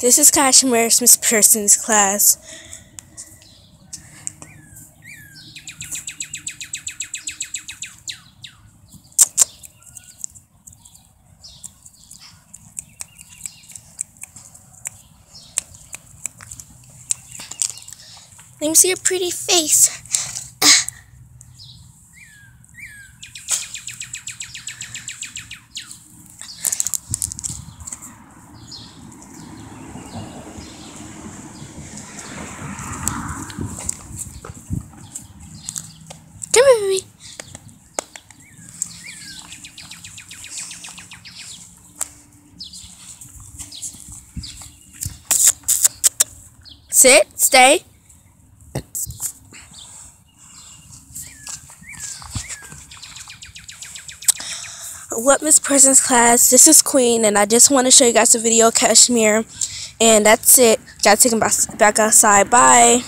This is Kashmir's Miss Person's class. Let me see your pretty face. Come here, baby. Sit, stay. What Miss Person's class? This is Queen, and I just want to show you guys the video Kashmir. And that's it. Gotta take him back outside. Bye.